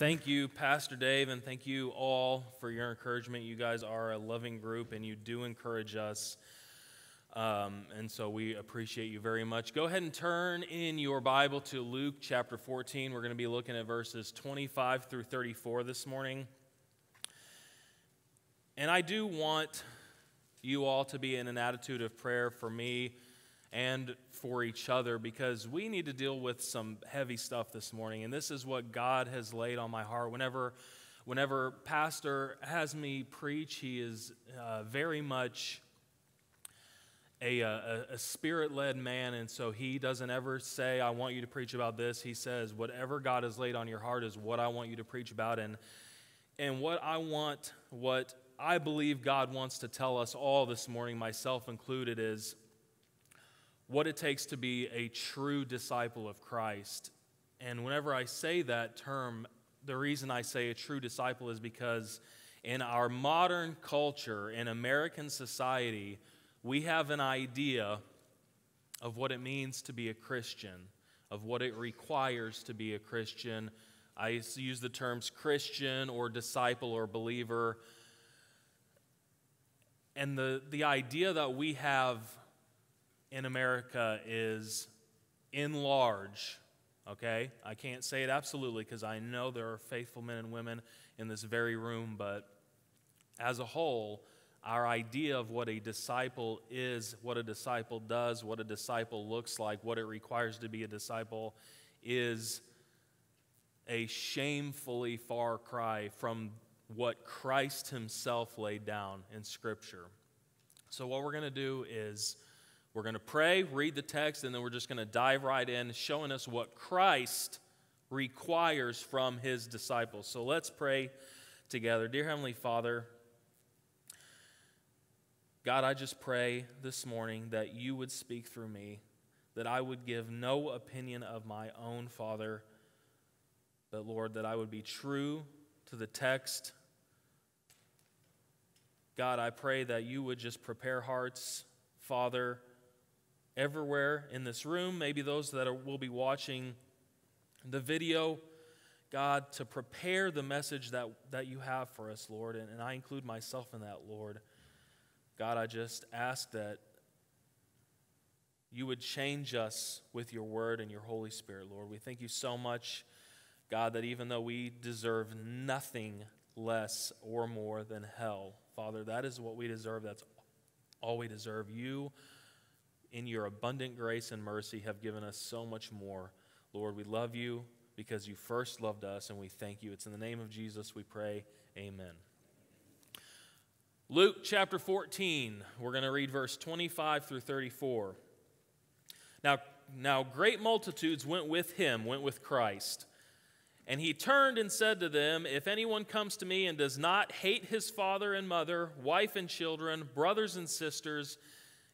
Thank you, Pastor Dave, and thank you all for your encouragement. You guys are a loving group, and you do encourage us. Um, and so we appreciate you very much. Go ahead and turn in your Bible to Luke chapter 14. We're going to be looking at verses 25 through 34 this morning. And I do want you all to be in an attitude of prayer for me and for each other because we need to deal with some heavy stuff this morning. And this is what God has laid on my heart. Whenever, whenever Pastor has me preach, he is uh, very much a, a, a spirit led man. And so he doesn't ever say, I want you to preach about this. He says, whatever God has laid on your heart is what I want you to preach about. And, and what I want, what I believe God wants to tell us all this morning, myself included, is what it takes to be a true disciple of Christ. And whenever I say that term, the reason I say a true disciple is because in our modern culture, in American society, we have an idea of what it means to be a Christian, of what it requires to be a Christian. I use the terms Christian or disciple or believer. And the, the idea that we have in America is in large, okay? I can't say it absolutely because I know there are faithful men and women in this very room, but as a whole, our idea of what a disciple is, what a disciple does, what a disciple looks like, what it requires to be a disciple is a shamefully far cry from what Christ Himself laid down in Scripture. So, what we're going to do is we're going to pray, read the text, and then we're just going to dive right in, showing us what Christ requires from his disciples. So let's pray together. Dear Heavenly Father, God, I just pray this morning that you would speak through me, that I would give no opinion of my own, Father, but Lord, that I would be true to the text. God, I pray that you would just prepare hearts, Father everywhere in this room, maybe those that are, will be watching the video, God, to prepare the message that, that you have for us, Lord. And, and I include myself in that, Lord. God, I just ask that you would change us with your word and your Holy Spirit, Lord. We thank you so much, God, that even though we deserve nothing less or more than hell, Father, that is what we deserve. That's all we deserve. You in your abundant grace and mercy, have given us so much more. Lord, we love you because you first loved us, and we thank you. It's in the name of Jesus we pray. Amen. Luke chapter 14, we're going to read verse 25 through 34. Now, now great multitudes went with him, went with Christ. And he turned and said to them, If anyone comes to me and does not hate his father and mother, wife and children, brothers and sisters,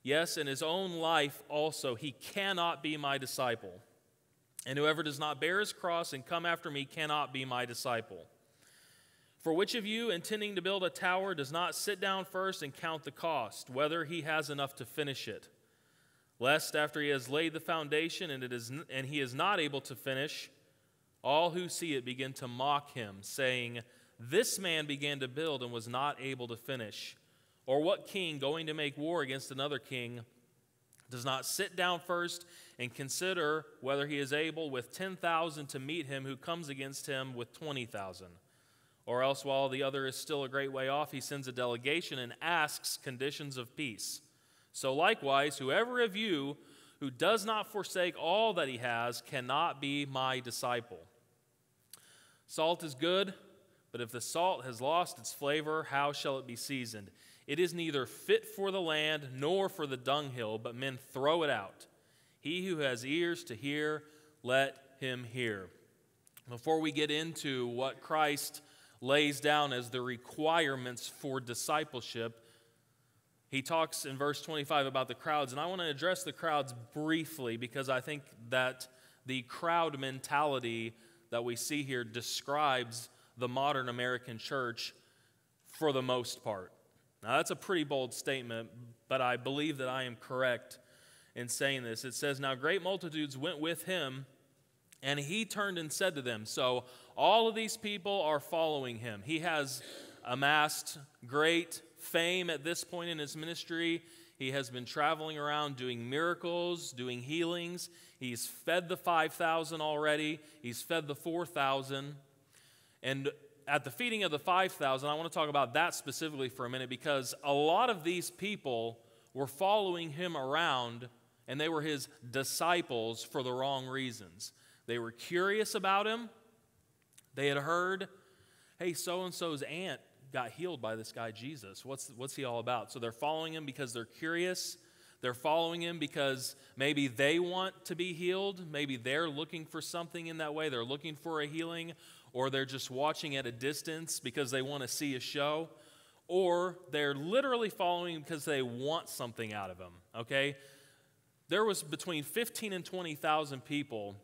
Yes, in his own life also, he cannot be my disciple. And whoever does not bear his cross and come after me cannot be my disciple. For which of you, intending to build a tower, does not sit down first and count the cost, whether he has enough to finish it? Lest after he has laid the foundation and, it is, and he is not able to finish, all who see it begin to mock him, saying, This man began to build and was not able to finish. Or what king going to make war against another king does not sit down first and consider whether he is able with 10,000 to meet him who comes against him with 20,000? Or else, while the other is still a great way off, he sends a delegation and asks conditions of peace. So, likewise, whoever of you who does not forsake all that he has cannot be my disciple. Salt is good, but if the salt has lost its flavor, how shall it be seasoned? It is neither fit for the land nor for the dunghill, but men throw it out. He who has ears to hear, let him hear. Before we get into what Christ lays down as the requirements for discipleship, he talks in verse 25 about the crowds, and I want to address the crowds briefly because I think that the crowd mentality that we see here describes the modern American church for the most part. Now, that's a pretty bold statement, but I believe that I am correct in saying this. It says, Now great multitudes went with him, And he turned and said to them, So all of these people are following him. He has amassed great fame at this point in his ministry. He has been traveling around doing miracles, doing healings. He's fed the 5,000 already, he's fed the 4,000. And at the feeding of the 5,000, I want to talk about that specifically for a minute because a lot of these people were following him around and they were his disciples for the wrong reasons. They were curious about him. They had heard, hey, so and so's aunt got healed by this guy Jesus. What's, what's he all about? So they're following him because they're curious. They're following him because maybe they want to be healed. Maybe they're looking for something in that way. They're looking for a healing, or they're just watching at a distance because they want to see a show. Or they're literally following because they want something out of them, okay? There was between 15 and 20,000 people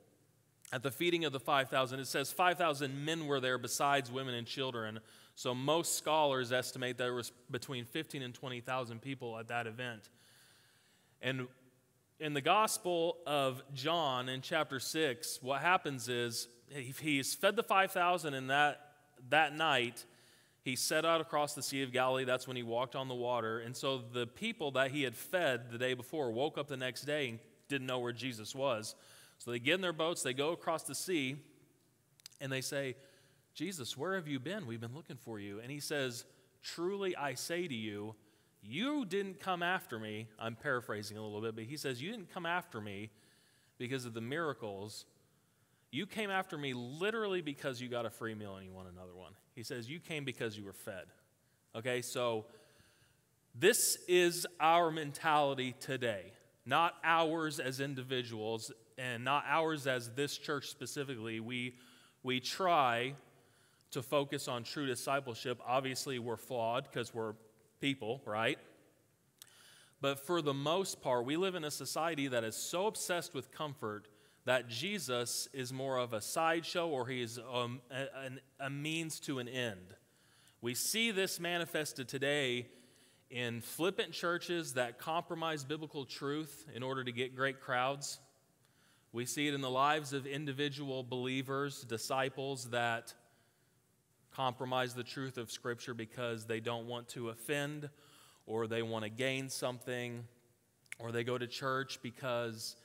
at the feeding of the 5,000. It says 5,000 men were there besides women and children. So most scholars estimate there was between 15 and 20,000 people at that event. And in the Gospel of John in chapter 6, what happens is he's fed the 5,000 and that, that night he set out across the Sea of Galilee. That's when he walked on the water. And so the people that he had fed the day before woke up the next day and didn't know where Jesus was. So they get in their boats, they go across the sea, and they say, Jesus, where have you been? We've been looking for you. And he says, Truly I say to you, you didn't come after me. I'm paraphrasing a little bit, but he says, You didn't come after me because of the miracles. You came after me literally because you got a free meal and you want another one. He says, You came because you were fed. Okay, so this is our mentality today, not ours as individuals and not ours as this church specifically. We, we try to focus on true discipleship. Obviously, we're flawed because we're people, right? But for the most part, we live in a society that is so obsessed with comfort that Jesus is more of a sideshow or he is um, a, a means to an end. We see this manifested today in flippant churches that compromise biblical truth in order to get great crowds. We see it in the lives of individual believers, disciples that compromise the truth of Scripture because they don't want to offend or they want to gain something or they go to church because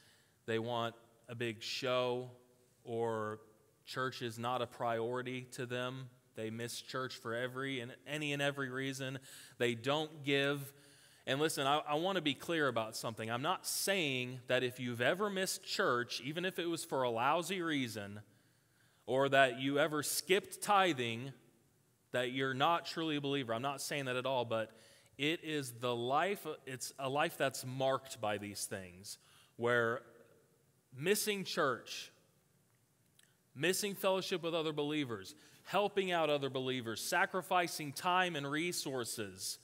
they want a big show or church is not a priority to them. They miss church for every and any and every reason. They don't give. And listen, I, I want to be clear about something. I'm not saying that if you've ever missed church, even if it was for a lousy reason, or that you ever skipped tithing, that you're not truly a believer. I'm not saying that at all, but it is the life, it's a life that's marked by these things, where missing church, missing fellowship with other believers, helping out other believers, sacrificing time and resources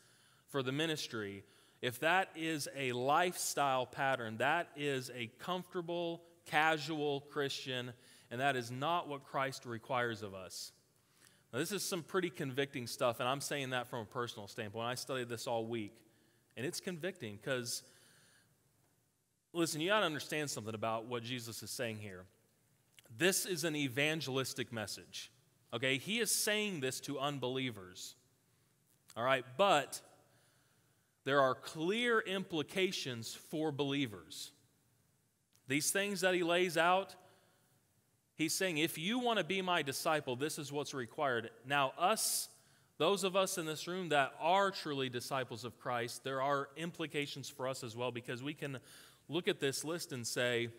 for the ministry, if that is a lifestyle pattern, that is a comfortable, casual Christian, and that is not what Christ requires of us. Now, this is some pretty convicting stuff, and I'm saying that from a personal standpoint. I studied this all week, and it's convicting because Listen, you got to understand something about what Jesus is saying here. This is an evangelistic message. Okay? He is saying this to unbelievers. All right? But there are clear implications for believers. These things that he lays out, he's saying, if you want to be my disciple, this is what's required. Now, us, those of us in this room that are truly disciples of Christ, there are implications for us as well because we can look at this list and say,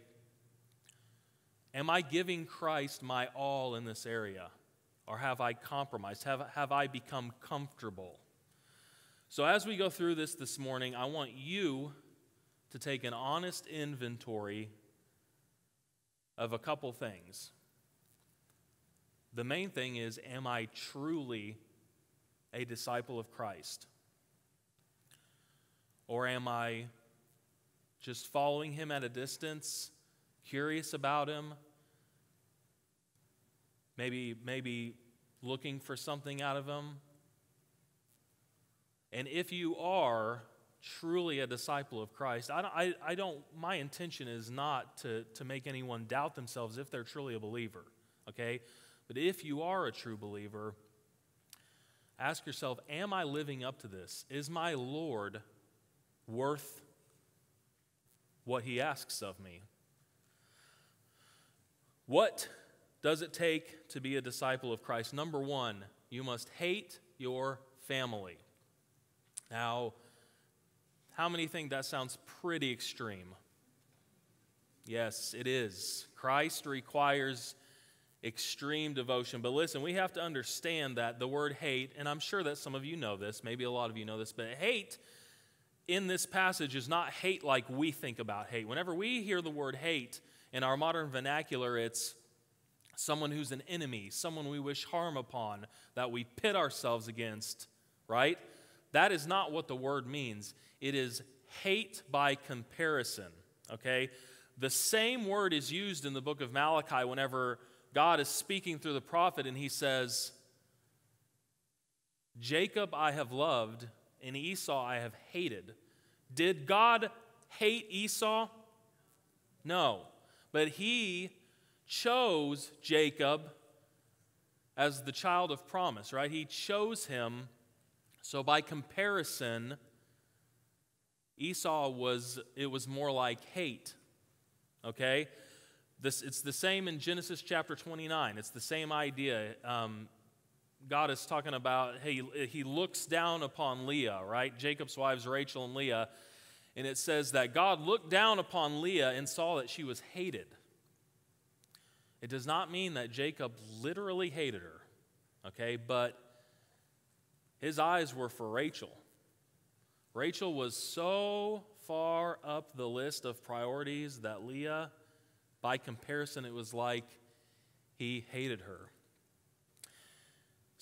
Am I giving Christ my all in this area? Or have I compromised? Have, have I become comfortable? So, as we go through this this morning, I want you to take an honest inventory of a couple things. The main thing is Am I truly a disciple of Christ? Or am I just following him at a distance, curious about him, maybe, maybe looking for something out of him. And if you are truly a disciple of Christ, I don't, I, I don't my intention is not to, to make anyone doubt themselves if they're truly a believer, okay? But if you are a true believer, ask yourself, am I living up to this? Is my Lord worth what he asks of me? What does it take to be a disciple of Christ? Number one, you must hate your family. Now, how many think that sounds pretty extreme? Yes, it is. Christ requires extreme devotion. But listen, we have to understand that the word hate, and I'm sure that some of you know this, maybe a lot of you know this, but hate in this passage is not hate like we think about hate. Whenever we hear the word hate in our modern vernacular, it's someone who's an enemy, someone we wish harm upon, that we pit ourselves against, right? That is not what the word means. It is hate by comparison, okay? The same word is used in the book of Malachi whenever God is speaking through the prophet and he says, Jacob I have loved, and Esau I have hated. Did God hate Esau? No. But he chose Jacob as the child of promise, right? He chose him. So by comparison, Esau was it was more like hate. Okay? This, it's the same in Genesis chapter 29. It's the same idea. Um, God is talking about, hey, he looks down upon Leah, right? Jacob's wives, Rachel and Leah. And it says that God looked down upon Leah and saw that she was hated. It does not mean that Jacob literally hated her, okay? But his eyes were for Rachel. Rachel was so far up the list of priorities that Leah, by comparison, it was like he hated her.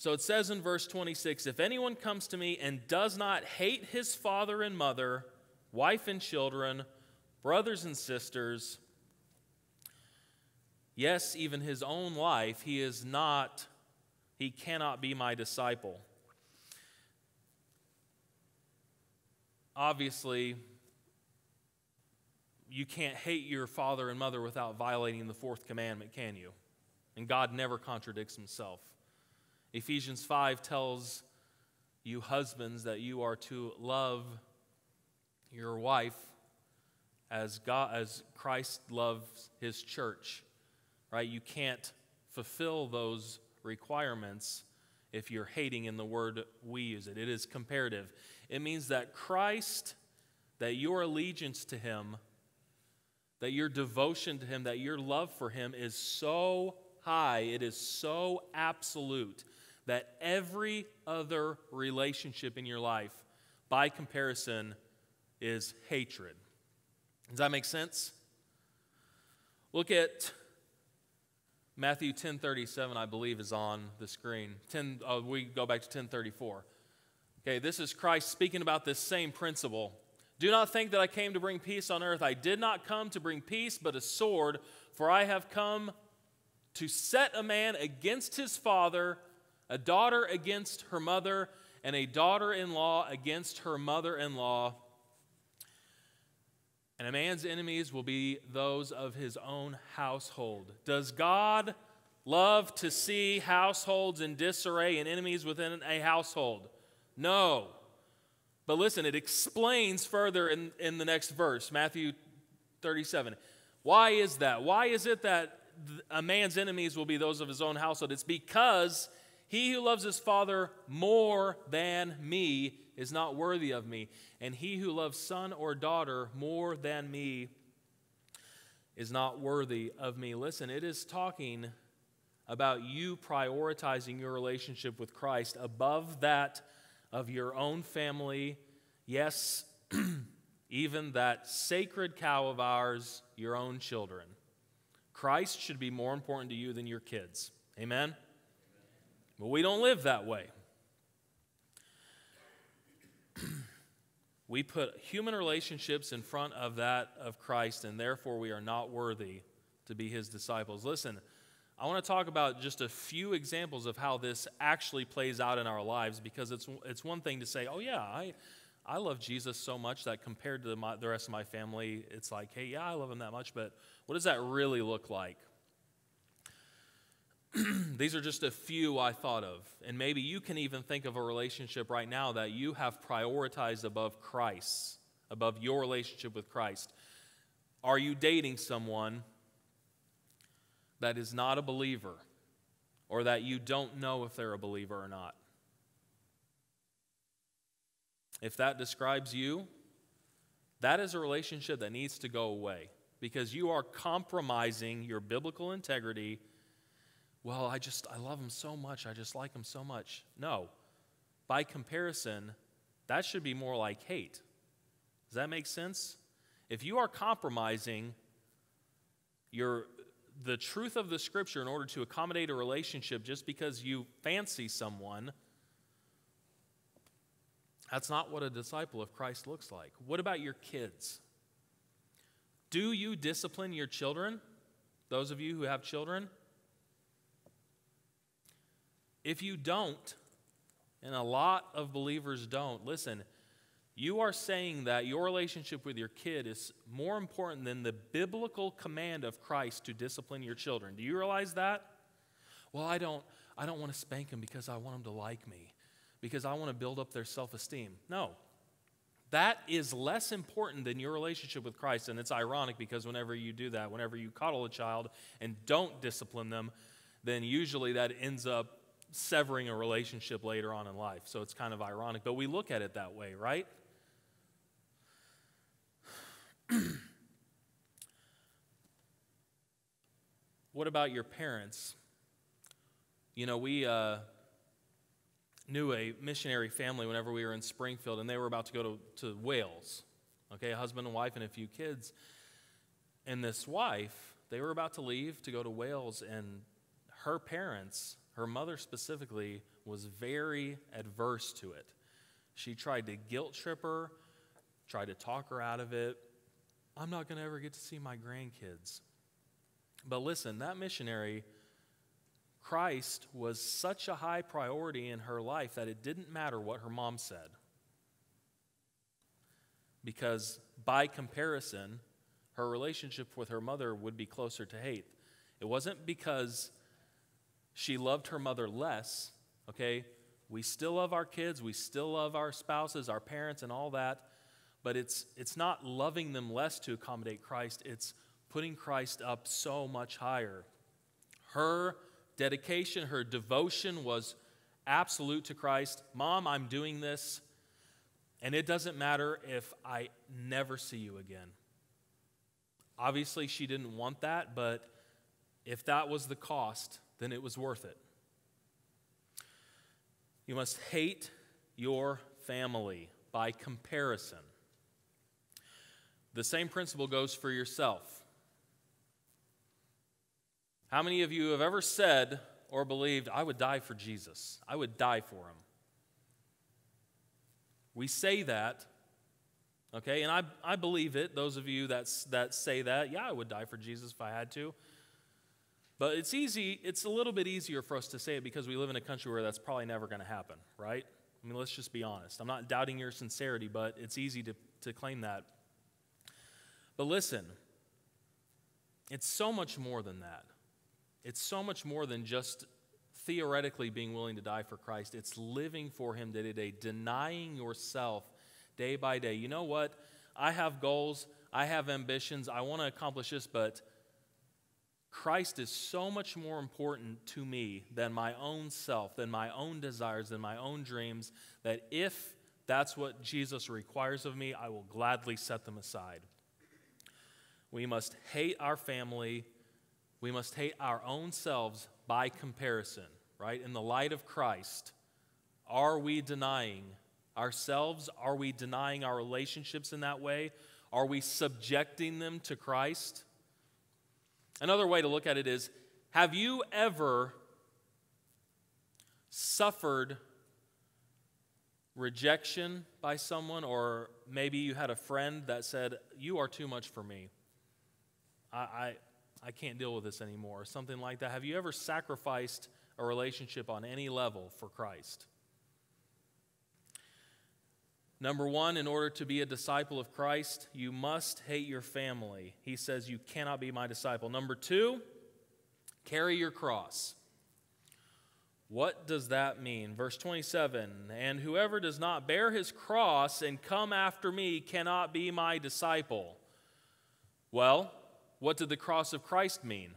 So it says in verse 26 If anyone comes to me and does not hate his father and mother, wife and children, brothers and sisters, Yes, even his own life, he is not, he cannot be my disciple. Obviously, you can't hate your father and mother without violating the fourth commandment, can you? And God never contradicts himself. Ephesians 5 tells you, husbands, that you are to love your wife as, God, as Christ loves his church right? You can't fulfill those requirements if you're hating in the word we use it. It is comparative. It means that Christ, that your allegiance to him, that your devotion to him, that your love for him is so high, it is so absolute that every other relationship in your life, by comparison, is hatred. Does that make sense? Look at Matthew 10:37, I believe, is on the screen. 10, uh, we go back to 1034. Okay, this is Christ speaking about this same principle. Do not think that I came to bring peace on earth. I did not come to bring peace, but a sword, for I have come to set a man against his father, a daughter against her mother, and a daughter in law against her mother in law. And a man's enemies will be those of his own household. Does God love to see households in disarray and enemies within a household? No. But listen, it explains further in, in the next verse, Matthew 37. Why is that? Why is it that a man's enemies will be those of his own household? It's because he who loves his father more than me is not worthy of me, and he who loves son or daughter more than me is not worthy of me. Listen, it is talking about you prioritizing your relationship with Christ above that of your own family. Yes, even that sacred cow of ours, your own children. Christ should be more important to you than your kids. Amen? But we don't live that way. we put human relationships in front of that of Christ, and therefore we are not worthy to be his disciples. Listen, I want to talk about just a few examples of how this actually plays out in our lives because it's, it's one thing to say, oh, yeah, I, I love Jesus so much that compared to my, the rest of my family, it's like, hey, yeah, I love him that much, but what does that really look like? These are just a few I thought of. And maybe you can even think of a relationship right now that you have prioritized above Christ, above your relationship with Christ. Are you dating someone that is not a believer or that you don't know if they're a believer or not? If that describes you, that is a relationship that needs to go away because you are compromising your biblical integrity. Well, I just, I love him so much. I just like him so much. No. By comparison, that should be more like hate. Does that make sense? If you are compromising your, the truth of the scripture in order to accommodate a relationship just because you fancy someone, that's not what a disciple of Christ looks like. What about your kids? Do you discipline your children? Those of you who have children? If you don't, and a lot of believers don't, listen, you are saying that your relationship with your kid is more important than the biblical command of Christ to discipline your children. Do you realize that? Well, I don't I don't want to spank them because I want them to like me because I want to build up their self esteem. No. That is less important than your relationship with Christ. And it's ironic because whenever you do that, whenever you coddle a child and don't discipline them, then usually that ends up severing a relationship later on in life. So it's kind of ironic. But we look at it that way, right? what about your parents? You know, we. Uh, knew a missionary family whenever we were in Springfield, and they were about to go to, to Wales. Okay, a husband and wife and a few kids. And this wife, they were about to leave to go to Wales, and her parents, her mother specifically, was very adverse to it. She tried to guilt trip her, tried to talk her out of it. I'm not going to ever get to see my grandkids. But listen, that missionary Christ was such a high priority in her life that it didn't matter what her mom said. Because by comparison, her relationship with her mother would be closer to hate. It wasn't because she loved her mother less, okay? We still love our kids, we still love our spouses, our parents, and all that, but it's, it's not loving them less to accommodate Christ, it's putting Christ up so much higher. Her dedication, her devotion was absolute to Christ. Mom, I'm doing this, and it doesn't matter if I never see you again. Obviously, she didn't want that, but if that was the cost, then it was worth it. You must hate your family by comparison. The same principle goes for yourself. How many of you have ever said or believed, I would die for Jesus? I would die for him. We say that, okay, and I, I believe it. Those of you that, that say that, yeah, I would die for Jesus if I had to. But it's easy, it's a little bit easier for us to say it because we live in a country where that's probably never going to happen, right? I mean, let's just be honest. I'm not doubting your sincerity, but it's easy to, to claim that. But listen, it's so much more than that. It's so much more than just theoretically being willing to die for Christ. It's living for Him day to day, denying yourself day by day. You know what? I have goals, I have ambitions, I want to accomplish this, but Christ is so much more important to me than my own self, than my own desires, than my own dreams, that if that's what Jesus requires of me, I will gladly set them aside. We must hate our family we must hate our own selves by comparison, right? In the light of Christ, are we denying ourselves? Are we denying our relationships in that way? Are we subjecting them to Christ? Another way to look at it is have you ever suffered rejection by someone, or maybe you had a friend that said, You are too much for me? I, I, I can't deal with this anymore, or something like that. Have you ever sacrificed a relationship on any level for Christ? Number one, in order to be a disciple of Christ, you must hate your family. He says you cannot be my disciple. Number two, carry your cross. What does that mean? Verse 27 And whoever does not bear his cross and come after me cannot be my disciple. Well, what did the cross of Christ mean?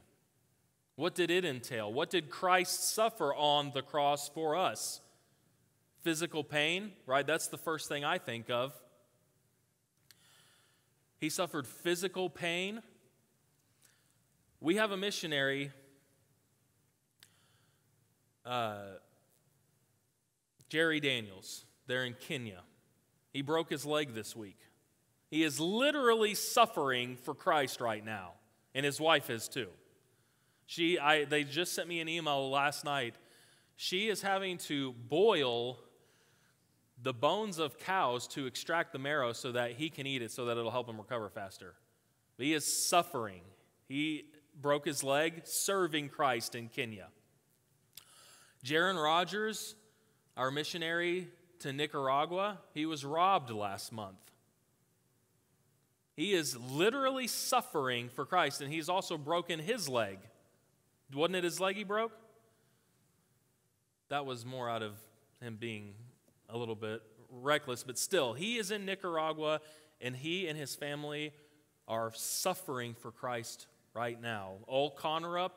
What did it entail? What did Christ suffer on the cross for us? Physical pain, right? That's the first thing I think of. He suffered physical pain. We have a missionary, uh, Jerry Daniels, there in Kenya. He broke his leg this week. He is literally suffering for Christ right now, and his wife is too. She, I, they just sent me an email last night. She is having to boil the bones of cows to extract the marrow so that he can eat it so that it'll help him recover faster. He is suffering. He broke his leg serving Christ in Kenya. Jaron Rogers, our missionary to Nicaragua, he was robbed last month. He is literally suffering for Christ, and he's also broken his leg. Wasn't it his leg he broke? That was more out of him being a little bit reckless, but still, he is in Nicaragua and he and his family are suffering for Christ right now. Old Connerup,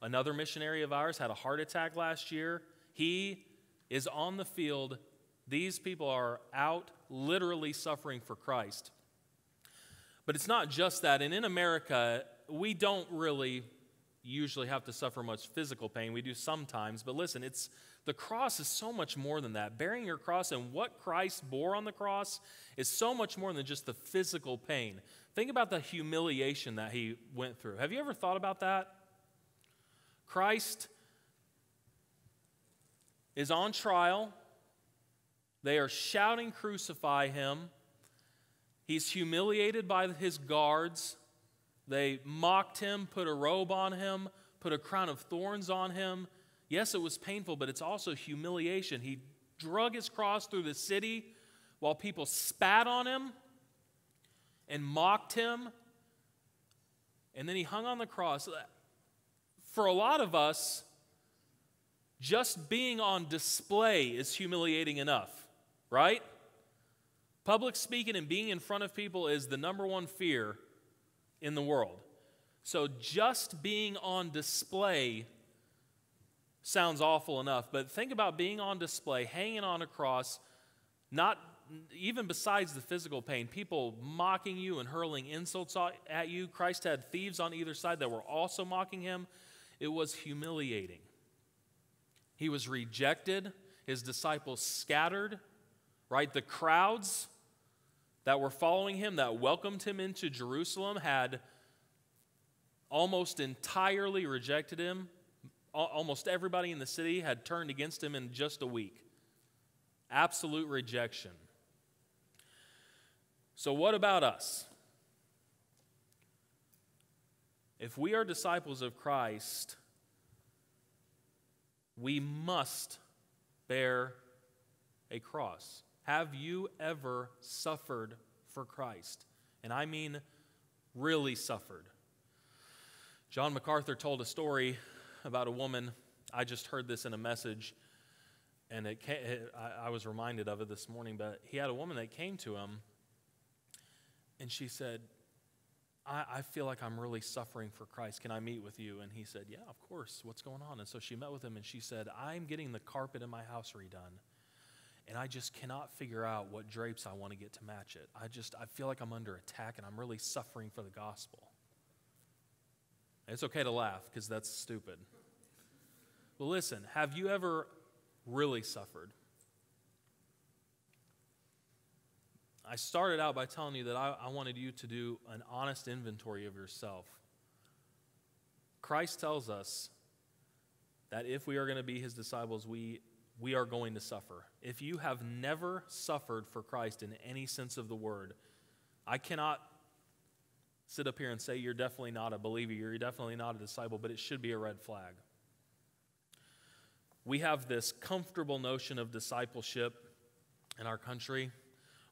another missionary of ours, had a heart attack last year. He is on the field. These people are out literally suffering for Christ. But it's not just that. And in America, we don't really usually have to suffer much physical pain. We do sometimes, but listen, it's the cross is so much more than that. Bearing your cross and what Christ bore on the cross is so much more than just the physical pain. Think about the humiliation that he went through. Have you ever thought about that? Christ is on trial. They are shouting, Crucify him. He's humiliated by his guards. They mocked him, put a robe on him, put a crown of thorns on him. Yes, it was painful, but it's also humiliation. He drug his cross through the city while people spat on him and mocked him. And then he hung on the cross. For a lot of us, just being on display is humiliating enough, right? Public speaking and being in front of people is the number one fear in the world. So just being on display sounds awful enough, but think about being on display, hanging on a cross, not even besides the physical pain, people mocking you and hurling insults at you. Christ had thieves on either side that were also mocking him. It was humiliating. He was rejected, his disciples scattered, right? The crowds that were following him, that welcomed him into Jerusalem, had almost entirely rejected him. Almost everybody in the city had turned against him in just a week. Absolute rejection. So, what about us? If we are disciples of Christ, we must bear a cross. Have you ever suffered for Christ? And I mean, really suffered. John MacArthur told a story about a woman. I just heard this in a message, and it came, I was reminded of it this morning. But he had a woman that came to him, and she said, I, I feel like I'm really suffering for Christ. Can I meet with you? And he said, Yeah, of course. What's going on? And so she met with him, and she said, I'm getting the carpet in my house redone and I just cannot figure out what drapes I want to get to match it. I just I feel like I'm under attack and I'm really suffering for the gospel. It's okay to laugh because that's stupid. Well, listen, have you ever really suffered? I started out by telling you that I, I wanted you to do an honest inventory of yourself. Christ tells us that if we are going to be his disciples, we we are going to suffer. If you have never suffered for Christ in any sense of the word, I cannot sit up here and say you're definitely not a believer, you're definitely not a disciple, but it should be a red flag. We have this comfortable notion of discipleship in our country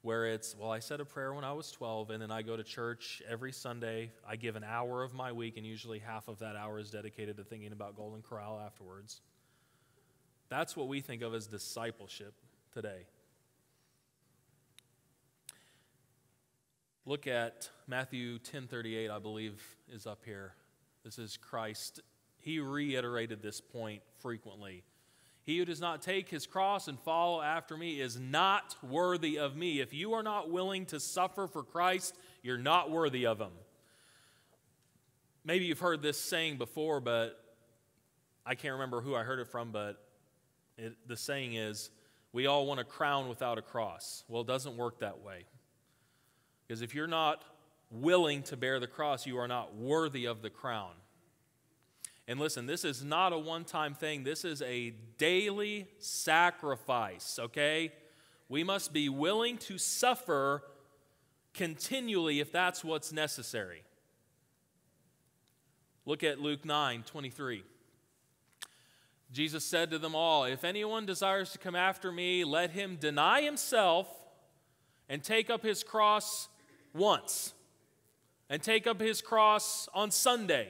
where it's, well, I said a prayer when I was 12, and then I go to church every Sunday. I give an hour of my week, and usually half of that hour is dedicated to thinking about Golden Corral afterwards. That's what we think of as discipleship today. Look at Matthew 10:38, I believe is up here. This is Christ. He reiterated this point frequently. He who does not take his cross and follow after me is not worthy of me. If you are not willing to suffer for Christ, you're not worthy of him. Maybe you've heard this saying before, but I can't remember who I heard it from, but it, the saying is, we all want a crown without a cross. Well, it doesn't work that way. Because if you're not willing to bear the cross, you are not worthy of the crown. And listen, this is not a one time thing, this is a daily sacrifice, okay? We must be willing to suffer continually if that's what's necessary. Look at Luke 9 23. Jesus said to them all, If anyone desires to come after me, let him deny himself and take up his cross once, and take up his cross on Sunday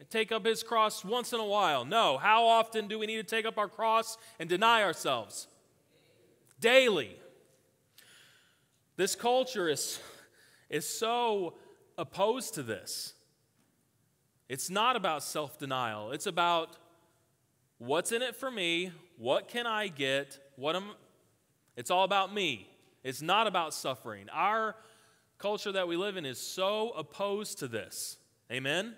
and take up his cross once in a while. No. How often do we need to take up our cross and deny ourselves? Daily. This culture is, is so opposed to this. It's not about self denial, it's about what's in it for me, what can I get, what am it's all about me. It's not about suffering. Our culture that we live in is so opposed to this. Amen?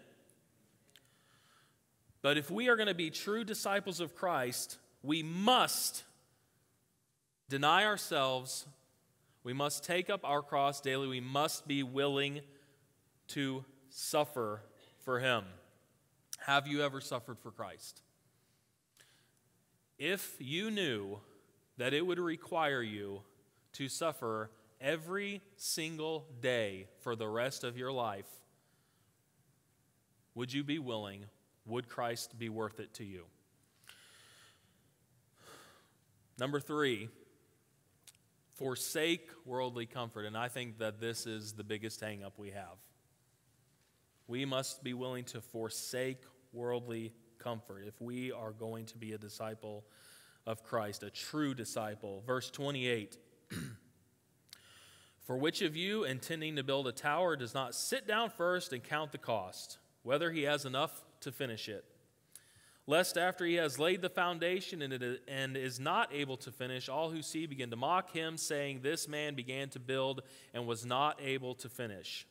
But if we are going to be true disciples of Christ, we must deny ourselves. We must take up our cross daily. We must be willing to suffer for Him. Have you ever suffered for Christ? If you knew that it would require you to suffer every single day for the rest of your life, would you be willing would Christ be worth it to you? Number three, forsake worldly comfort. And I think that this is the biggest hang up we have. We must be willing to forsake worldly comfort if we are going to be a disciple of Christ, a true disciple. Verse 28 For which of you, intending to build a tower, does not sit down first and count the cost, whether he has enough to finish it. Lest after he has laid the foundation and is not able to finish, all who see begin to mock him, saying, This man began to build and was not able to finish.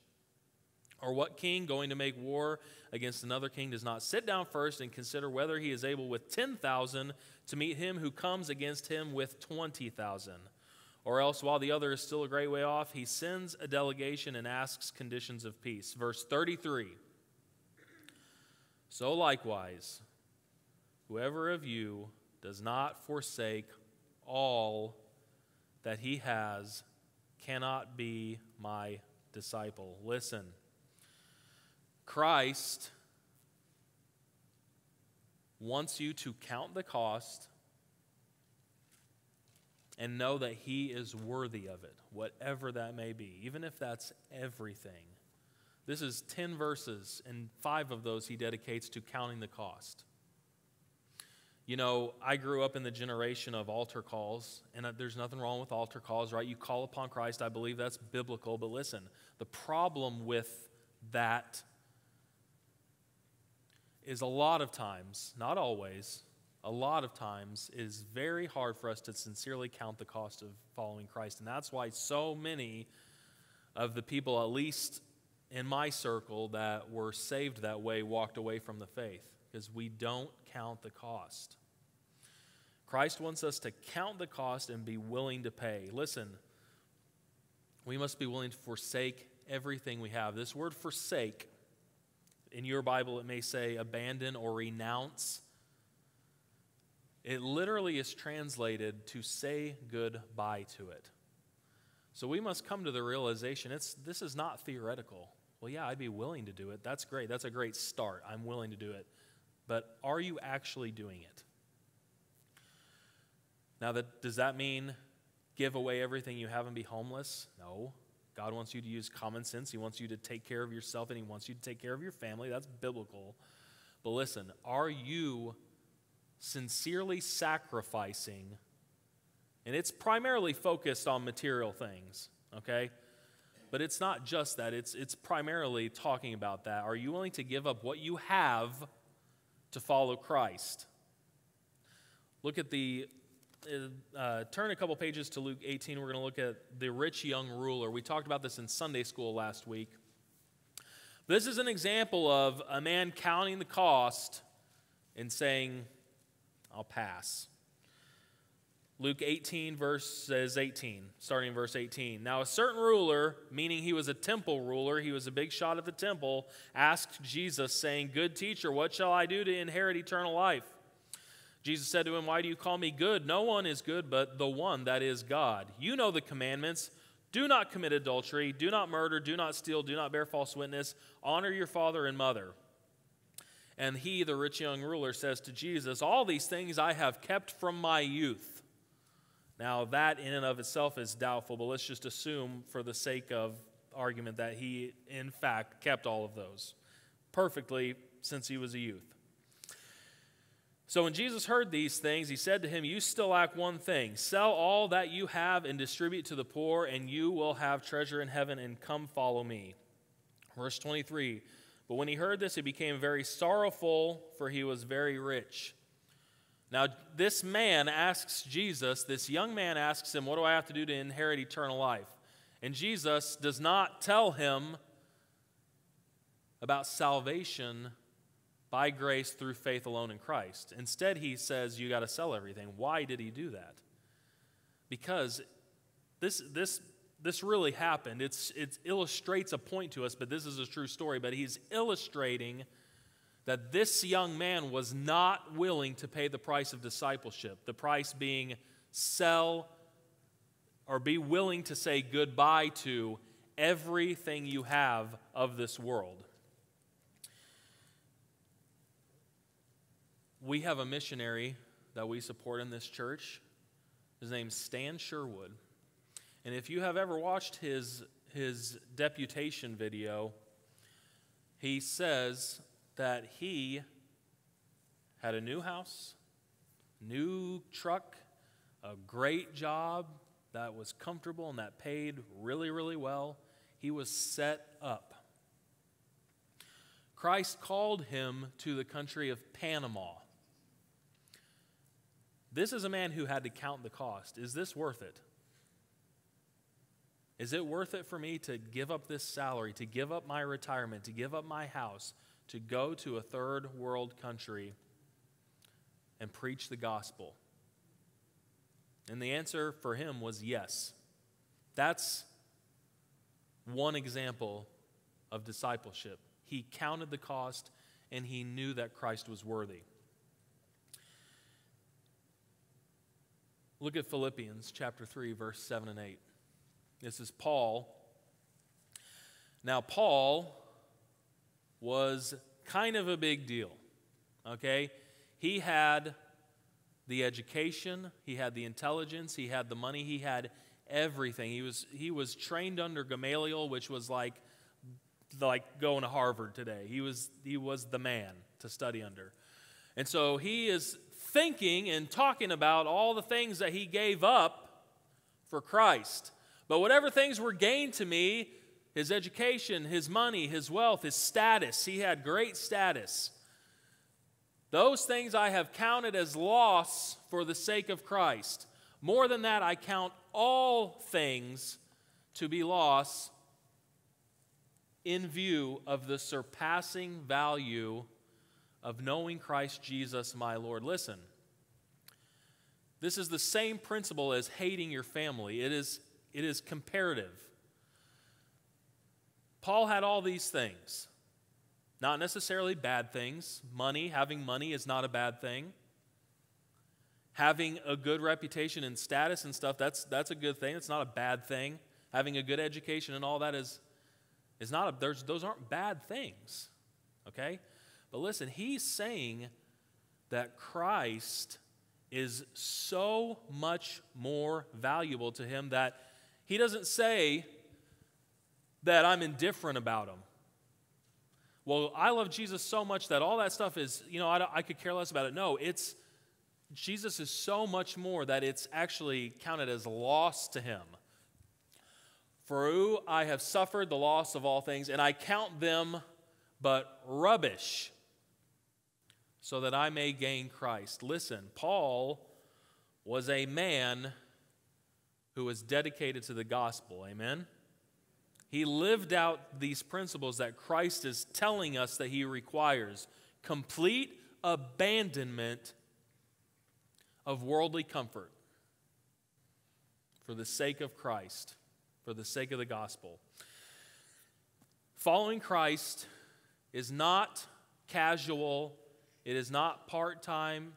Or what king going to make war against another king does not sit down first and consider whether he is able with 10,000 to meet him who comes against him with 20,000? Or else, while the other is still a great way off, he sends a delegation and asks conditions of peace. Verse 33. So likewise, whoever of you does not forsake all that he has cannot be my disciple. Listen, Christ wants you to count the cost and know that he is worthy of it, whatever that may be, even if that's everything. This is 10 verses, and five of those he dedicates to counting the cost. You know, I grew up in the generation of altar calls, and uh, there's nothing wrong with altar calls, right? You call upon Christ. I believe that's biblical. But listen, the problem with that is a lot of times, not always, a lot of times, it is very hard for us to sincerely count the cost of following Christ. And that's why so many of the people, at least in my circle that were saved that way walked away from the faith because we don't count the cost. Christ wants us to count the cost and be willing to pay. Listen, we must be willing to forsake everything we have. This word forsake, in your Bible, it may say abandon or renounce. It literally is translated to say goodbye to it. So we must come to the realization it's, this is not theoretical. Well, yeah, I'd be willing to do it. That's great. That's a great start. I'm willing to do it. But are you actually doing it? Now, that, does that mean give away everything you have and be homeless. No. God wants you to use common sense. He wants you to take care of yourself and He wants you to take care of your family. That's biblical. But listen, are you sincerely sacrificing? And it's primarily focused on material things, okay? But it's not just that, it's, it's primarily talking about that. Are you willing to give up what you have to follow Christ? Look at the uh, turn a couple pages to Luke 18. We're going to look at the rich young ruler. We talked about this in Sunday school last week. This is an example of a man counting the cost and saying, I'll pass. Luke 18, verses 18, starting in verse 18. Now, a certain ruler, meaning he was a temple ruler, he was a big shot at the temple, asked Jesus, saying, Good teacher, what shall I do to inherit eternal life? Jesus said to him, Why do you call me good? No one is good but the one, that is God. You know the commandments do not commit adultery, do not murder, do not steal, do not bear false witness, honor your father and mother. And he, the rich young ruler, says to Jesus, All these things I have kept from my youth. Now, that in and of itself is doubtful, but let's just assume, for the sake of argument, that he, in fact, kept all of those perfectly since he was a youth. So when Jesus heard these things, he said to him, You still lack one thing. Sell all that you have and distribute to the poor, and you will have treasure in heaven, and come follow me. Verse 23 But when he heard this, he became very sorrowful, for he was very rich. Now, this man asks Jesus, this young man asks him, What do I have to do to inherit eternal life? And Jesus does not tell him about salvation by grace through faith alone in Christ. Instead, he says you got to sell everything. Why did he do that? Because this, this, this really happened. It's, it illustrates a point to us, but this is a true story. But he's illustrating that this young man was not willing to pay the price of discipleship, the price being sell or be willing to say goodbye to everything you have of this world. we have a missionary that we support in this church. His name's Stan Sherwood. And if you have ever watched his, his deputation video, he says that he had a new house, new truck, a great job that was comfortable and that paid really, really well. He was set up. Christ called him to the country of Panama. This is a man who had to count the cost. Is this worth it? Is it worth it for me to give up this salary, to give up my retirement, to give up my house, to go to a third world country and preach the gospel? And the answer for him was yes. That's one example of discipleship. He counted the cost and he knew that Christ was worthy. Look at Philippians chapter 3, verse 7 and 8. This is Paul. Now, Paul was kind of a big deal, okay? He had the education, he had the intelligence, he had the money, he had everything. He was, he was trained under Gamaliel, which was like, like going to Harvard today. He was, he was the man to study under. And so he is thinking and talking about all the things that he gave up for Christ. But whatever things were gained to me, his education, his money, his wealth, his status, he had great status. Those things I have counted as loss for the sake of Christ. More than that, I count all things to be loss in view of the surpassing value of knowing Christ Jesus, my Lord. Listen, this is the same principle as hating your family, it is, it is comparative. Paul had all these things. Not necessarily bad things. Money, having money is not a bad thing. Having a good reputation and status and stuff, that's, that's a good thing. It's not a bad thing. Having a good education and all that is, is not a, those aren't bad things. Okay? But listen, he's saying that Christ is so much more valuable to him that he doesn't say that I'm indifferent about him. Well, I love Jesus so much that all that stuff is, you know, I, I could care less about it. No, it's Jesus is so much more that it's actually counted as loss to him. For who I have suffered the loss of all things, and I count them but rubbish, so that I may gain Christ. Listen, Paul was a man who was dedicated to the gospel. Amen? He lived out these principles that Christ is telling us that he requires complete abandonment of worldly comfort for the sake of Christ, for the sake of the gospel. Following Christ is not casual, it is not part time,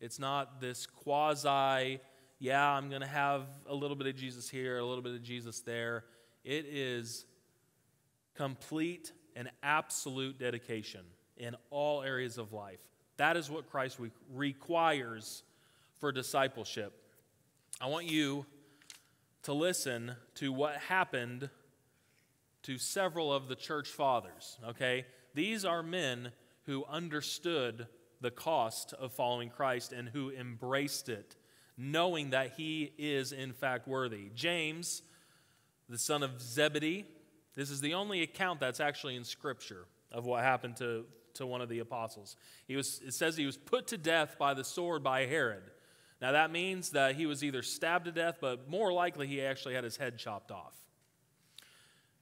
it's not this quasi, yeah, I'm going to have a little bit of Jesus here, a little bit of Jesus there. It is complete and absolute dedication in all areas of life. That is what Christ requires for discipleship. I want you to listen to what happened to several of the church fathers, okay? These are men who understood the cost of following Christ and who embraced it, knowing that he is in fact worthy. James, the son of Zebedee, this is the only account that's actually in Scripture of what happened to, to one of the apostles. He was, it says he was put to death by the sword by Herod. Now, that means that he was either stabbed to death, but more likely he actually had his head chopped off.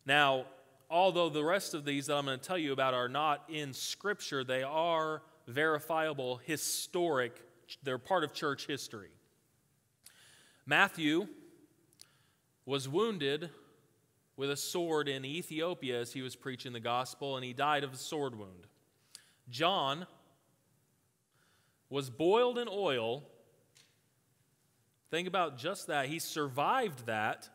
Now, although the rest of these that I'm going to tell you about are not in Scripture, they are verifiable, historic, they're part of church history. Matthew was wounded with a sword in Ethiopia as he was preaching the gospel, and he died of a sword wound. John was boiled in oil Think about just that. He survived that.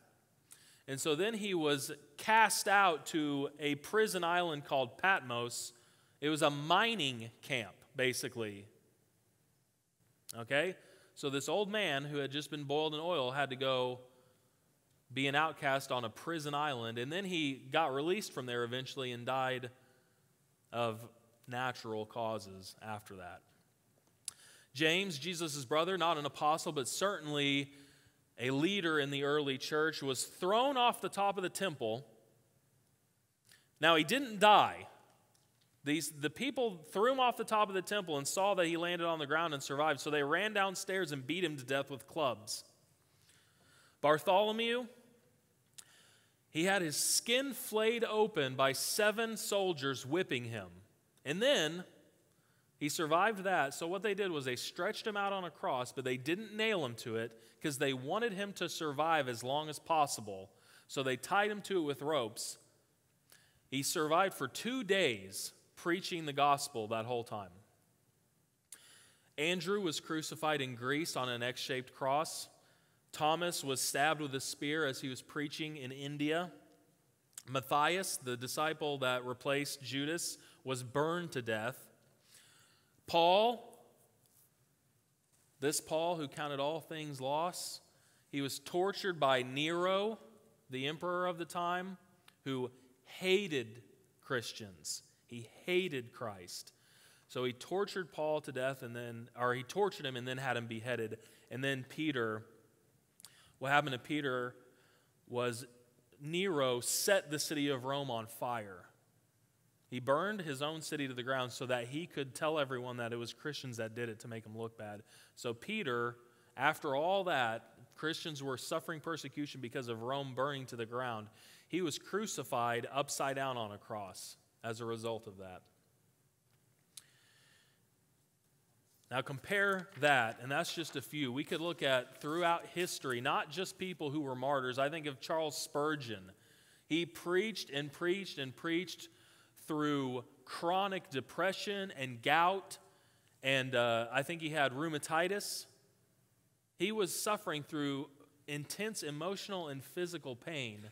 And so then he was cast out to a prison island called Patmos. It was a mining camp, basically. Okay? So this old man who had just been boiled in oil had to go be an outcast on a prison island. And then he got released from there eventually and died of natural causes after that. James, Jesus' brother, not an apostle, but certainly a leader in the early church, was thrown off the top of the temple. Now, he didn't die. These, the people threw him off the top of the temple and saw that he landed on the ground and survived, so they ran downstairs and beat him to death with clubs. Bartholomew, he had his skin flayed open by seven soldiers whipping him. And then he survived that. So, what they did was they stretched him out on a cross, but they didn't nail him to it because they wanted him to survive as long as possible. So, they tied him to it with ropes. He survived for two days preaching the gospel that whole time. Andrew was crucified in Greece on an X shaped cross. Thomas was stabbed with a spear as he was preaching in India. Matthias, the disciple that replaced Judas, was burned to death. Paul, this Paul who counted all things loss, he was tortured by Nero, the emperor of the time, who hated Christians. He hated Christ. So he tortured Paul to death and then, or he tortured him and then had him beheaded. And then Peter, what happened to Peter was Nero set the city of Rome on fire. He burned his own city to the ground so that he could tell everyone that it was Christians that did it to make him look bad. So, Peter, after all that, Christians were suffering persecution because of Rome burning to the ground. He was crucified upside down on a cross as a result of that. Now, compare that, and that's just a few. We could look at throughout history, not just people who were martyrs. I think of Charles Spurgeon. He preached and preached and preached through chronic depression and gout, and uh, I think he had rheumatitis. He was suffering through intense emotional and physical pain,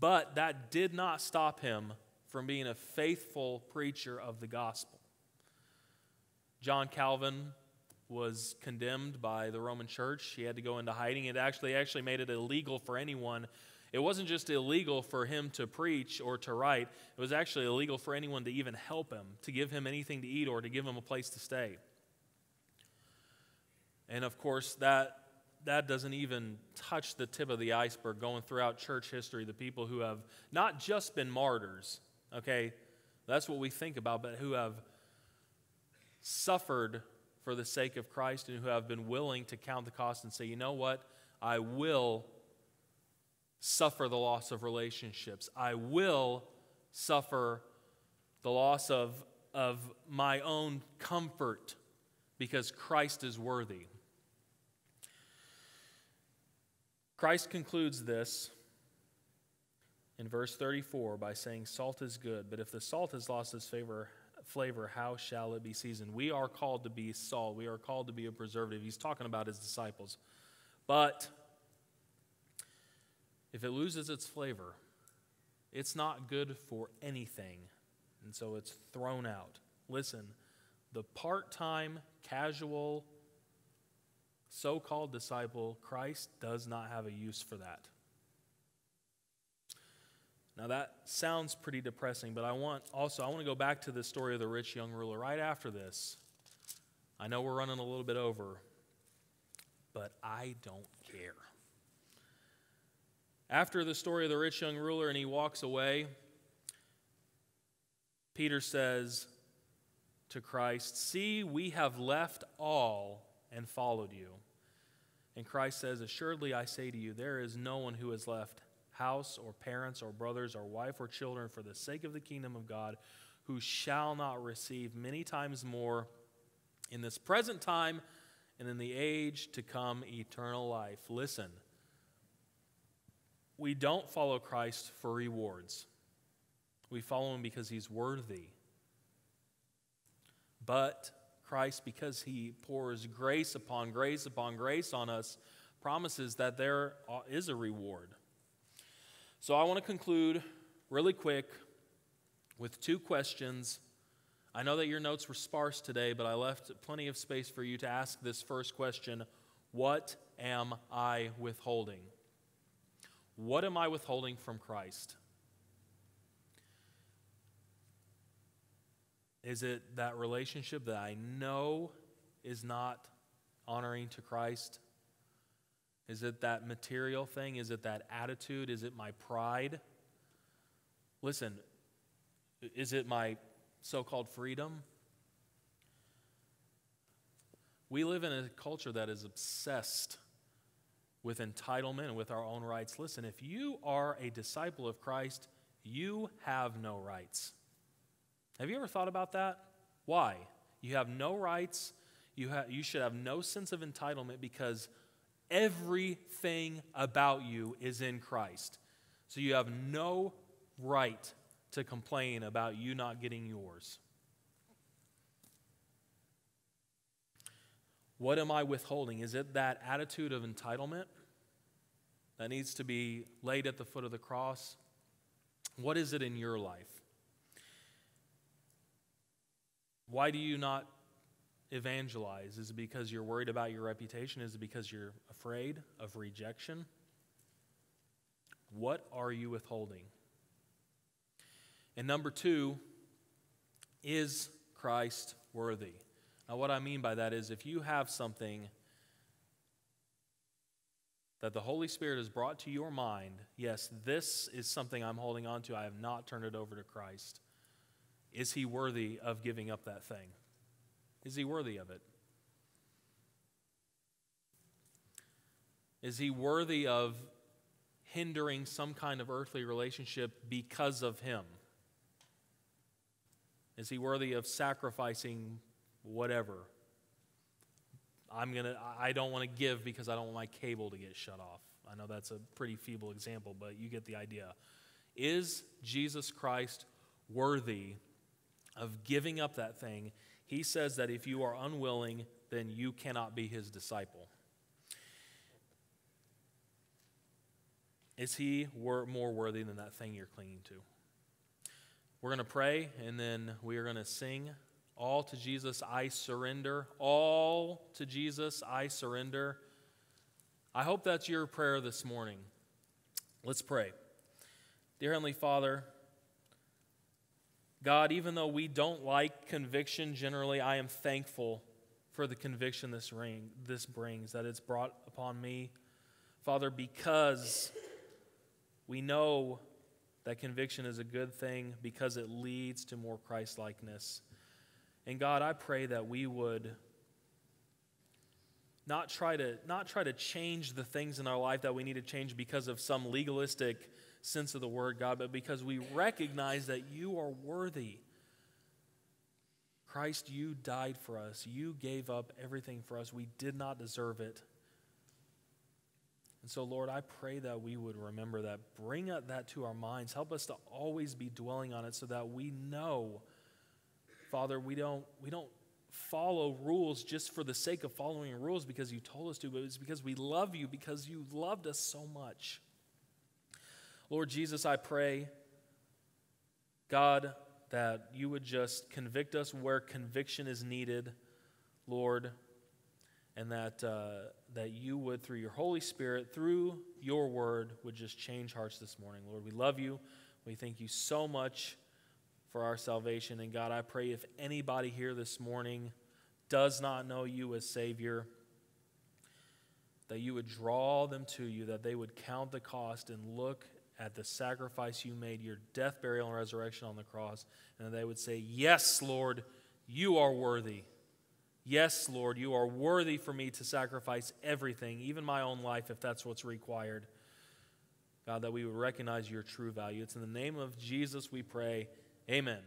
but that did not stop him from being a faithful preacher of the gospel. John Calvin was condemned by the Roman church. He had to go into hiding. It actually actually made it illegal for anyone. It wasn't just illegal for him to preach or to write. It was actually illegal for anyone to even help him, to give him anything to eat or to give him a place to stay. And of course, that that doesn't even touch the tip of the iceberg going throughout church history. The people who have not just been martyrs, okay, that's what we think about, but who have suffered for the sake of Christ and who have been willing to count the cost and say, you know what? I will suffer the loss of relationships. I will suffer the loss of, of my own comfort because Christ is worthy. Christ concludes this in verse 34 by saying, Salt is good, but if the salt has lost its favor, flavor, how shall it be seasoned? We are called to be salt. We are called to be a preservative. He's talking about his disciples. But if it loses its flavor, it's not good for anything. And so it's thrown out. Listen, the part time, casual, so called disciple, Christ does not have a use for that. Now that sounds pretty depressing, but I want also I want to go back to the story of the rich young ruler right after this. I know we're running a little bit over, but I don't care. After the story of the rich young ruler and he walks away, Peter says to Christ, "See, we have left all and followed you." And Christ says, Assuredly I say to you, there is no one who has left house or parents or brothers or wife or children for the sake of the kingdom of God who shall not receive many times more in this present time and in the age to come eternal life. Listen, we don't follow Christ for rewards, we follow him because he's worthy. But Christ, because he pours grace upon grace upon grace on us, promises that there is a reward. So I want to conclude really quick with two questions. I know that your notes were sparse today, but I left plenty of space for you to ask this first question What am I withholding? What am I withholding from Christ? Is it that relationship that I know is not honoring to Christ? Is it that material thing? Is it that attitude? Is it my pride? Listen, is it my so called freedom? We live in a culture that is obsessed with entitlement and with our own rights. Listen, if you are a disciple of Christ, you have no rights. Have you ever thought about that? Why? You have no rights. You, ha- you should have no sense of entitlement because everything about you is in Christ. So you have no right to complain about you not getting yours. What am I withholding? Is it that attitude of entitlement that needs to be laid at the foot of the cross? What is it in your life? Why do you not evangelize? Is it because you're worried about your reputation? Is it because you're afraid of rejection? What are you withholding? And number two, is Christ worthy? Now, what I mean by that is if you have something that the Holy Spirit has brought to your mind, yes, this is something I'm holding on to, I have not turned it over to Christ. Is he worthy of giving up that thing? Is he worthy of it? Is he worthy of hindering some kind of earthly relationship because of him? Is he worthy of sacrificing whatever? I'm to I don't want to give because I don't want my cable to get shut off. I know that's a pretty feeble example, but you get the idea. Is Jesus Christ worthy of giving up that thing, he says that if you are unwilling, then you cannot be his disciple. Is he more worthy than that thing you're clinging to? We're going to pray and then we are going to sing All to Jesus I surrender. All to Jesus I surrender. I hope that's your prayer this morning. Let's pray. Dear Heavenly Father, God, even though we don't like conviction generally, I am thankful for the conviction this, ring, this brings, that it's brought upon me. Father, because we know that conviction is a good thing because it leads to more Christ likeness. And God, I pray that we would not try to not try to change the things in our life that we need to change because of some legalistic sense of the word God, but because we recognize that you are worthy. Christ, you died for us. You gave up everything for us. We did not deserve it. And so, Lord, I pray that we would remember that. Bring that to our minds. Help us to always be dwelling on it so that we know, Father, we don't, we don't follow rules just for the sake of following rules because you told us to, but it's because we love you, because you loved us so much. Lord Jesus, I pray, God, that you would just convict us where conviction is needed, Lord and that, uh, that you would, through your Holy Spirit, through your word, would just change hearts this morning. Lord, we love you. We thank you so much for our salvation. And God, I pray if anybody here this morning does not know you as Savior, that you would draw them to you, that they would count the cost and look at the sacrifice you made, your death, burial, and resurrection on the cross, and they would say, Yes, Lord, you are worthy. Yes, Lord, you are worthy for me to sacrifice everything, even my own life, if that's what's required. God, that we would recognize your true value. It's in the name of Jesus we pray. Amen.